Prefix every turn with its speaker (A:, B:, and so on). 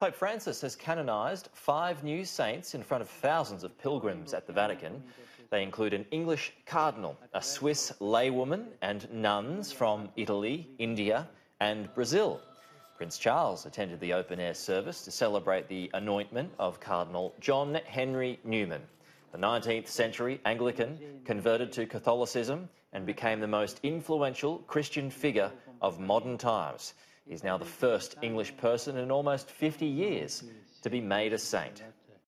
A: Pope Francis has canonised five new saints in front of thousands of pilgrims at the Vatican. They include an English cardinal, a Swiss laywoman, and nuns from Italy, India, and Brazil. Prince Charles attended the open air service to celebrate the anointment of Cardinal John Henry Newman. The 19th century Anglican converted to Catholicism and became the most influential Christian figure of modern times. He's now the first English person in almost 50 years to be made a saint.